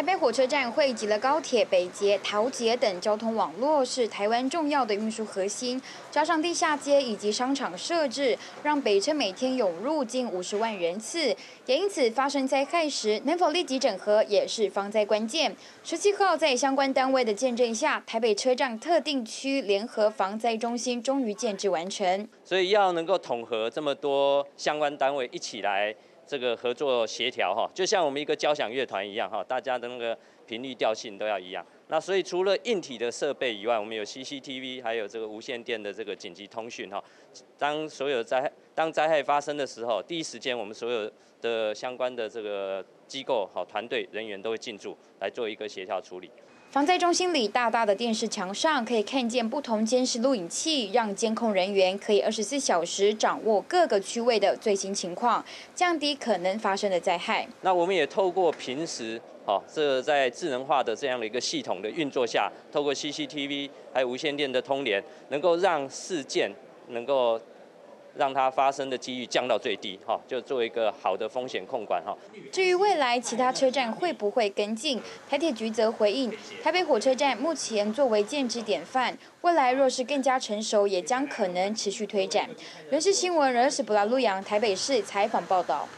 台北火车站汇集了高铁、北捷、桃捷等交通网络，是台湾重要的运输核心。加上地下街以及商场设置，让北车每天涌入近五十万人次。也因此，发生灾害时能否立即整合，也是防灾关键。十七号在相关单位的见证下，台北车站特定区联合防灾中心终于建制完成。所以要能够统合这么多相关单位一起来。这个合作协调哈，就像我们一个交响乐团一样哈，大家的那个频率调性都要一样。那所以除了硬体的设备以外，我们有 CCTV，还有这个无线电的这个紧急通讯哈。当所有灾当灾害发生的时候，第一时间我们所有的相关的这个机构好团队人员都会进驻来做一个协调处理。防灾中心里大大的电视墙上可以看见不同监视录影器，让监控人员可以二十四小时掌握各个区位的最新情况，降低可能发生的灾害。那我们也透过平时，哦，这在智能化的这样的一个系统的运作下，透过 CCTV 还有无线电的通联，能够让事件能够。让它发生的几率降到最低，哈，就做一个好的风险控管，哈。至于未来其他车站会不会跟进，台铁局则回应，台北火车站目前作为建制典范，未来若是更加成熟，也将可能持续推展。人事新闻人士布拉路扬台北市采访报道。